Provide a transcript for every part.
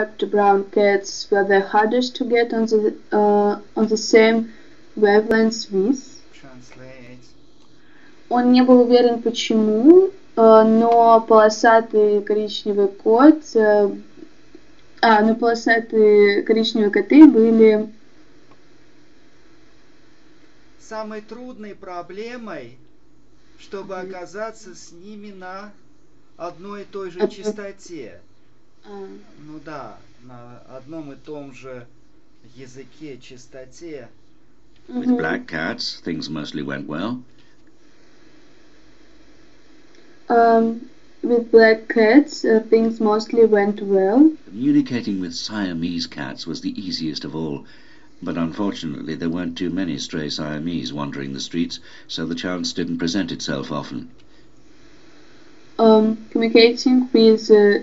striped brown cats were the hardest to get on the uh, on the same wavelength with. Translate. Он не был уверен почему, э, но полосатый коричневый кот, э, а, но полосатые коричневые коты были Самой трудной проблемой, чтобы оказаться с ними на одной и той же частоте. а, Ну да, на одном и том же языке, частоте. With мгм. black cats, things mostly went well. Um, with black cats, uh, things mostly went well. Communicating with Siamese cats was the easiest of all, but unfortunately there weren't too many stray Siamese wandering the streets, so the chance didn't present itself often. Um, communicating with uh,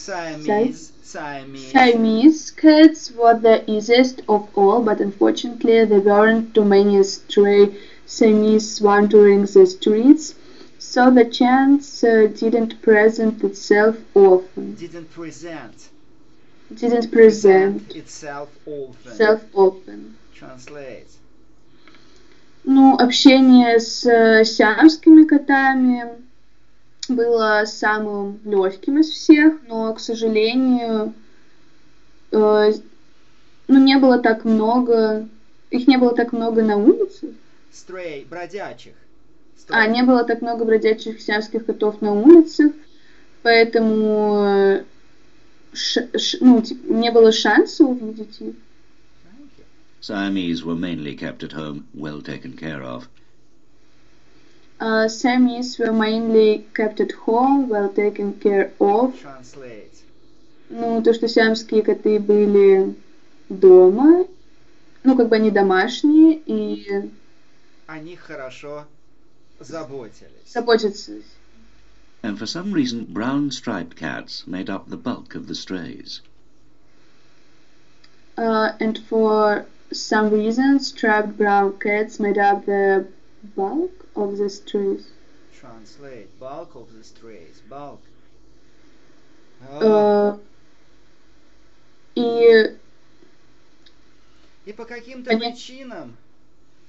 Siamese, Siamese. Siamese cats were the easiest of all, but unfortunately there weren't too many stray Siamese wandering the streets, so the chance uh, didn't present itself often. Didn't present. Didn't present itself often. itself often. Translate. Ну, общение с э, сиамскими котами было самым легким из всех, но, к сожалению, э, ну, не было так много, их не было так много на улице, Stray, бродячих. а Stray. не было так много бродячих сиамских котов на улицах, поэтому э, ш- ш- ну, не было шанса увидеть их. Siamese were mainly kept at home, well taken care of. Uh, Siamese were mainly kept at home, well taken care of. Translate. Ну, то, что сиамские коты были дома, ну, как бы они домашние и О них хорошо заботились. заботятся. And for some reason, brown striped cats made up the bulk of the strays. Uh, and for some reason, striped brown cats made up the bulk of the strays. Translate. Bulk of the strays. Bulk. А, Uh, и И по каким-то причинам,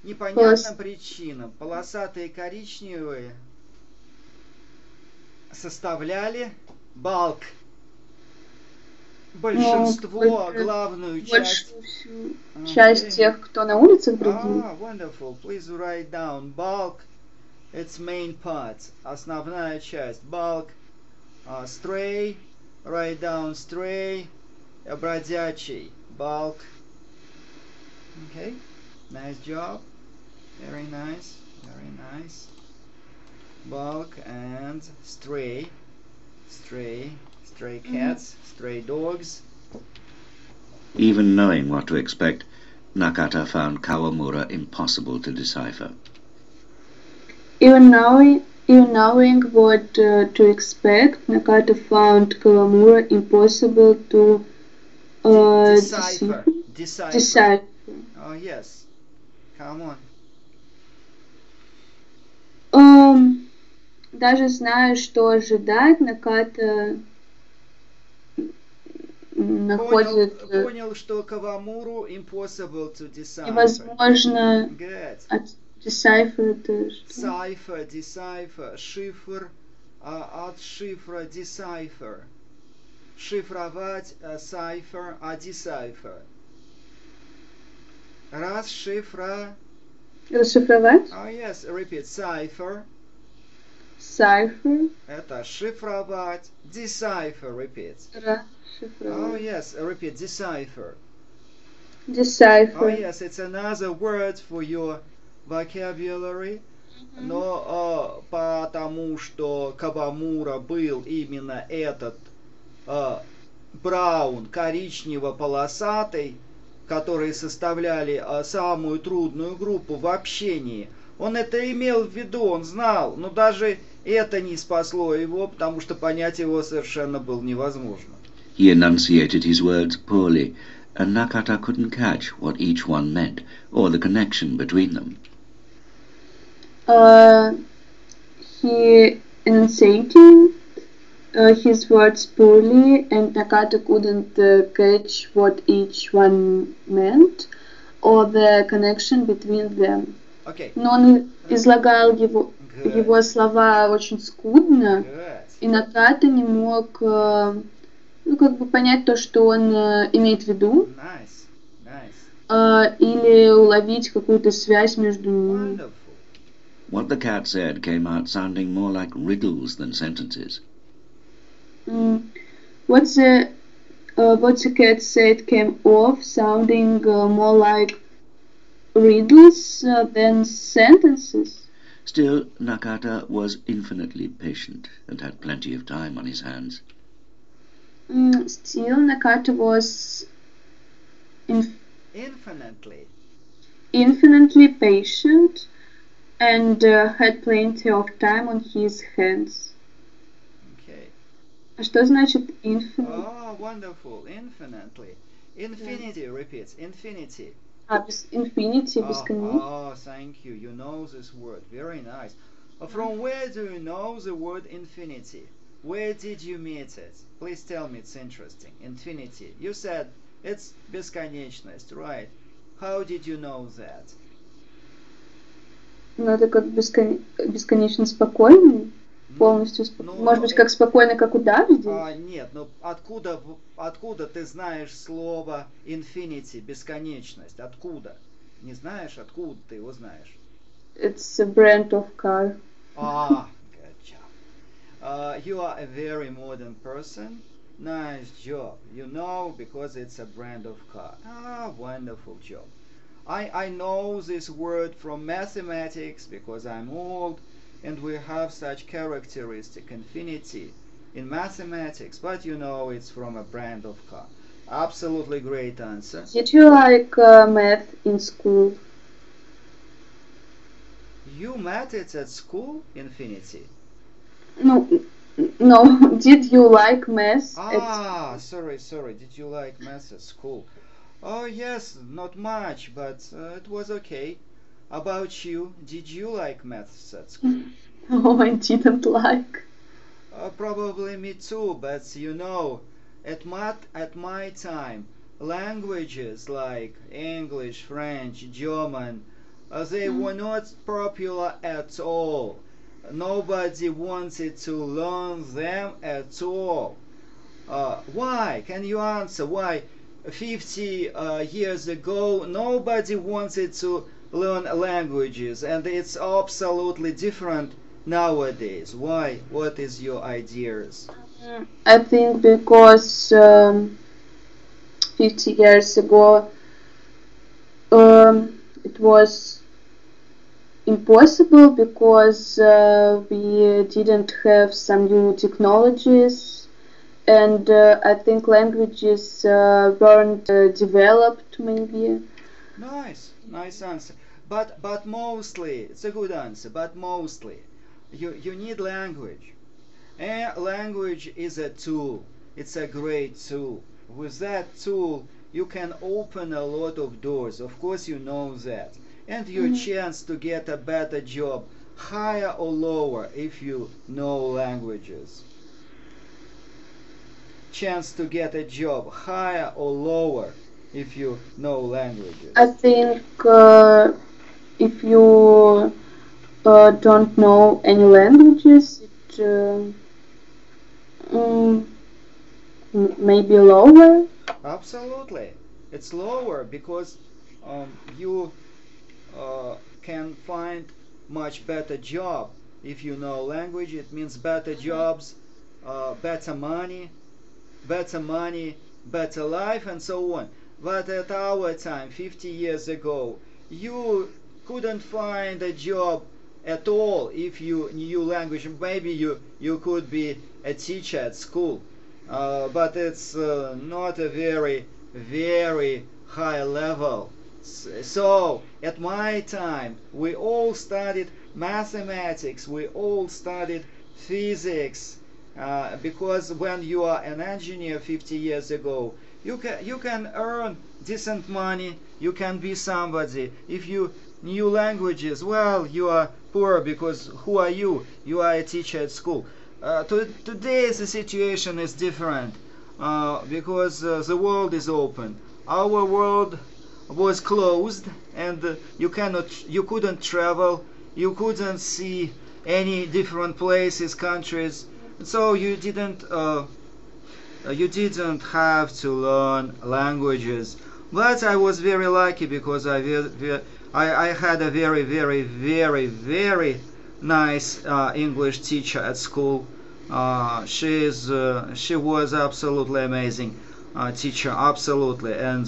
непонятным Полос- причинам, полосатые коричневые составляли балк. Большинство, больше- главную часть. большую часть тех, кто на улицах бродил, Ah, wonderful. Please write down bulk. Its main parts. Основная часть. Bulk. Uh, stray. Write down stray. Uh, бродячий. Bulk. Okay. Nice job. Very nice. Very nice. Bulk and stray. Stray. Stray cats. Stray dogs. Even knowing what to expect, Nakata found Kawamura impossible to decipher. Even knowing, even knowing what uh, to expect, Nakata found Kawamura impossible to uh, Decipher. Decipher. decipher. Oh, yes. Come on. Um, даже зная, что ожидать, Наката находит Понял, э, понял, что Кавамуру impossible to decipher. невозможно Good. от decipher это что? Cipher, decipher, шифр, а, от шифра decipher. Шифровать а, cipher, а decipher. Раз шифра, расшифровать. oh yes, repeat, cipher, Cipher. это шифровать, decipher, repeat. Oh Расшифровать. yes, repeat, decipher. Oh Decipher. yes, it's another word for your vocabulary. Но а, потому что Кавамура был именно этот а, браун, коричнево-полосатый, которые составляли а, самую трудную группу в общении, он это имел в виду, он знал, но даже это не спасло его, потому что понять его совершенно было невозможно. He enunciated his words poorly, and Nakata couldn't catch what each one meant, or the connection between them. Uh, he enunciating uh, his words poorly, and Nakata couldn't uh, catch what each one meant or the connection between them. Okay. Но он излагал его, Good. его слова очень скудно, Good. и Наката не мог э, ну, как бы понять то, что он э, имеет в виду, Nice. Nice. э, или уловить какую-то связь между ними. Wonderful. What the cat said came out sounding more like riddles than sentences. Mm. What the uh, what the cat said came off sounding uh, more like riddles uh, than sentences. Still, Nakata was infinitely patient and had plenty of time on his hands. Mm, still, Nakata was inf- Infinitely. infinitely patient and uh, had plenty of time on his hands. Okay. А что значит infinite? Oh, wonderful. Infinitely. Infinity repeats. Infinity. А, без infinity, Oh, бесконечно. oh, thank you. You know this word. Very nice. Uh, From where do you know the word infinity? Where did you meet it? Please tell me. It's interesting. Infinity. You said it's бесконечность, right? How did you know that? Ну, это как бескон- бесконечно спокойный, полностью спо- Ну, Может быть, как спокойно, как удав здесь? А, нет, ну откуда, откуда ты знаешь слово infinity, бесконечность? Откуда? Не знаешь, откуда ты его знаешь? It's a brand of car. Ah, good job. Uh, you are a very modern person. Nice job. You know because it's a brand of car. Ah, wonderful job. I, I know this word from mathematics because I'm old and we have such characteristic infinity in mathematics, but you know it's from a brand of car. Absolutely great answer. Did you like uh, math in school? You met it at school, infinity. No, no. Did you like math? at Ah, sorry, sorry. Did you like math at school? Oh, yes, not much, but uh, it was okay. About you, did you like maths at school? No, I didn't like. Uh, probably me too, but you know, at my, at my time, languages like English, French, German, uh, they Mm. were not popular at all. Nobody wanted to learn them at all. Uh, why? Can you answer why? 50 uh, years ago, nobody wanted to learn languages, and it's absolutely different nowadays. Why? What is your ideas? I think because um, 50 years ago um, it was impossible because uh, we didn't have some new technologies and uh, I think languages uh, weren't uh, developed maybe. Nice, nice answer. But but mostly, it's a good answer. But mostly, you you need language. And language is a tool. It's a great tool. With that tool, you can open a lot of doors. Of course, you know that. And your Mhm. chance to get a better job, higher or lower, if you know languages. Chance to get a job, higher or lower, if you know languages. I think uh, if you uh, don't know any languages, it uh, mm, maybe lower. Absolutely. It's lower because um, you uh, can find much better job if you know language. It means better jobs, uh, better money, better money, better life, and so on. But at our time, 50 years ago, you couldn't find a job at all if you knew language. Maybe you, you could be a teacher at school, uh, but it's uh, not a very, very high level. So, at my time, we all studied mathematics, we all studied physics, uh, because when you are an engineer 50 years ago, you can, you can earn decent money, you can be somebody. If you knew languages, well, you are poor because who are you? You are a teacher at school. uh, to, today the situation is different uh, because uh, the world is open. Our world was closed and uh, you cannot you couldn't travel you couldn't see any different places countries so you didn't uh, uh, you didn't have to learn languages. But I was very lucky because I I, I had a very very very very nice uh, English teacher at school. Uh, she is uh, she was absolutely amazing teacher absolutely. And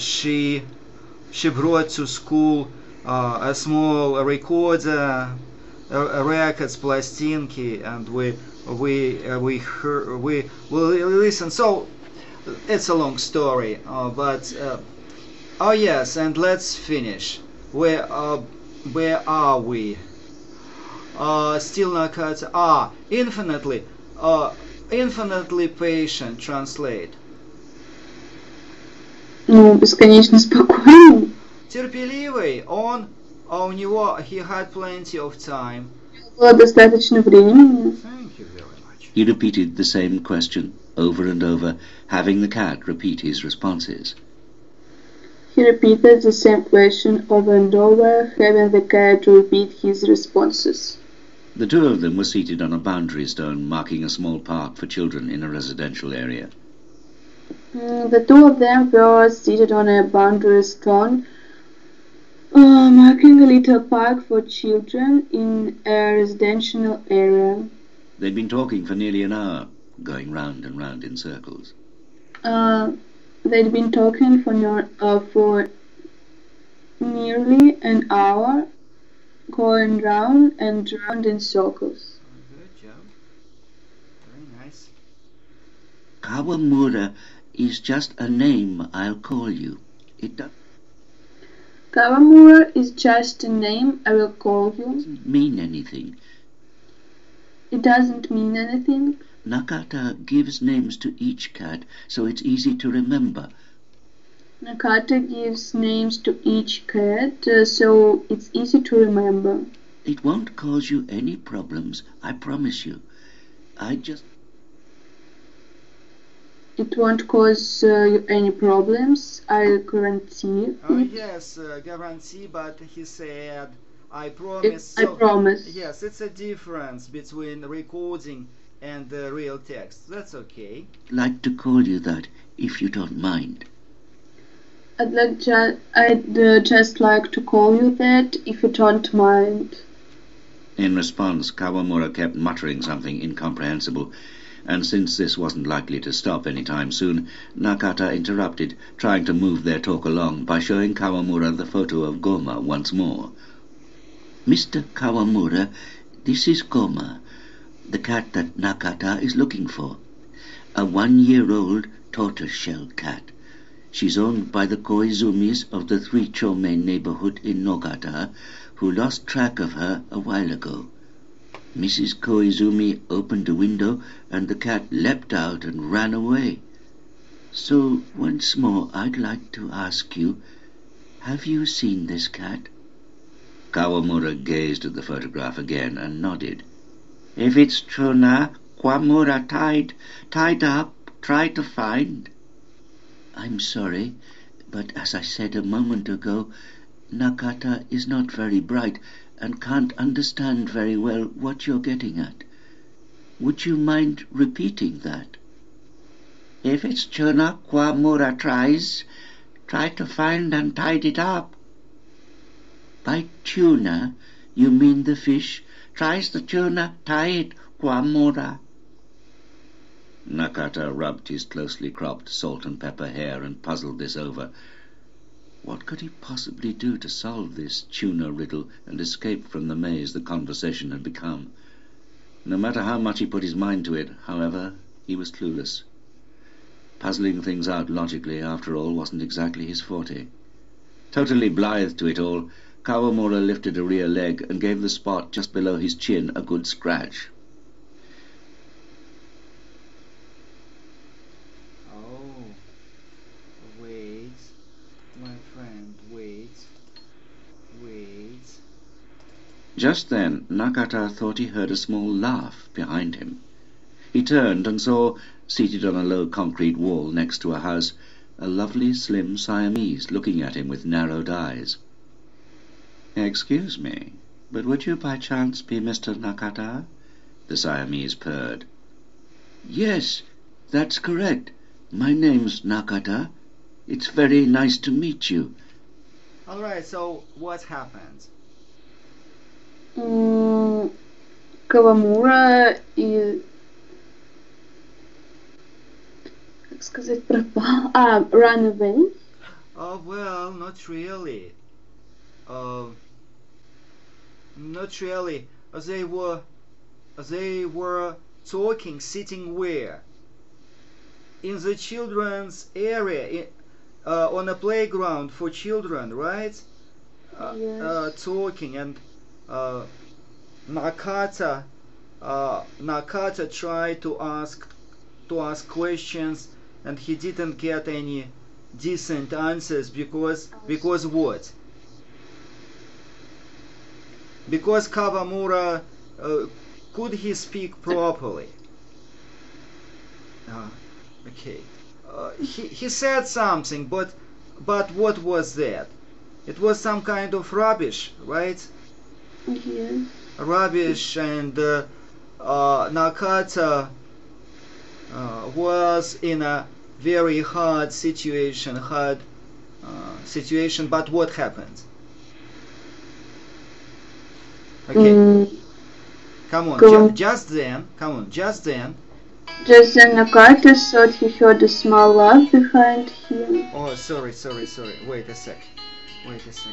she she brought to school uh, a small recorder, a, a records plastinki, and we we uh, we heard, we we listen. So it's a long story, uh, but uh, oh yes, and let's finish. Where uh, where are we? Uh, still not cut. Ah, infinitely, uh, infinitely patient. Translate. Ну, бесконечно спокойный. Терпеливый. Он, а у него, he had plenty of time. Было достаточно времени. He repeated the same question over and over, having the cat repeat his responses. He repeated the same question over and over, having the cat repeat his responses. The two of them were seated on a boundary stone marking a small park for children in a residential area. Mm, the two of them were seated on a boundary stone, uh, marking a little park for children in a residential area. They'd been talking for nearly an hour, going round and round in circles. Uh, they'd been talking for, no, uh, for nearly an hour, going round and round in circles. Good job. Very nice. Kawamura is just a name I'll call you. It doesn't Kawamura is just a name I will call you. Doesn't mean anything. It doesn't mean anything. Nakata gives names to each cat, so it's easy to remember. Nakata gives names to each cat, uh, so it's easy to remember. It won't cause you any problems, I promise you. I just It won't cause uh, you any problems, I guarantee. Oh it. yes, uh, guarantee, but he said, I It- promise. I So- promise. Yes, it's a difference between recording and the real text. That's okay. like to call you that, if you don't mind. I'd like ju- I'd uh, just like to call you that if you don't mind. In response, Kawamura kept muttering something incomprehensible, and since this wasn't likely to stop any time soon, Nakata interrupted, trying to move their talk along by showing Kawamura the photo of Goma once more. Mr. Kawamura, this is Goma, the cat that Nakata is looking for. A one-year-old tortoise-shell cat. She's owned by the Koizumis of the Three Chome neighborhood in Nogata, who lost track of her a while ago. Mrs. Koizumi opened a window and the cat leapt out and ran away. So once more I'd like to ask you, have you seen this cat? Kawamura gazed at the photograph again and nodded. If it's true now, tied, tied up, try to find. I'm sorry, but as I said a moment ago, Nakata is not very bright and can't understand very well what you're getting at. Would you mind repeating that? If it's Chuna Kawamura tries, try to find and tied it up. By tuna, you mean the fish? Tries the tuna, tie it, Kawamura. Nakata rubbed his closely cropped salt and pepper hair and puzzled this over. What could he possibly do to solve this tuna riddle and escape from the maze the conversation had become? No matter how much he put his mind to it, however, he was clueless. Puzzling things out logically, after all, wasn't exactly his forte. Totally blithe to it all, Kawamura lifted a rear leg and gave the spot just below his chin a good scratch. Oh, wait, my friend, wait, wait. Just then Nakata thought he heard a small laugh behind him. He turned and saw, seated on a low concrete wall next to a house, a lovely slim Siamese looking at him with narrowed eyes. "Excuse me, but would you by chance be Mr. Nakata?" the Siamese purred. "Yes, that's correct. My name's Nakata. It's very nice to meet you." Alright, so what happened? М, Кавамура и... Как сказать, пропал. А, run away. Oh, well, not really. Uh, not really. They were, they were talking, sitting where? In the children's area, i- uh, on a playground for children, right? Uh, Yes. uh, talking and uh, Nakata, uh, Nakata tried to ask to ask questions, and he didn't get any decent answers because because what? Because Kawamura uh, could he speak properly? Uh, okay. Uh, he he said something, but but what was that? It was some kind of rubbish, right? Yes. Rubbish and uh, uh, Nakata uh, was in a very hard situation, hard uh, situation. But what happened? Okay, М, come on, ju- just then, come on, just then. Just then the Nakata thought he heard a small laugh behind him. Oh, sorry, sorry, sorry. Wait a sec. Wait a sec.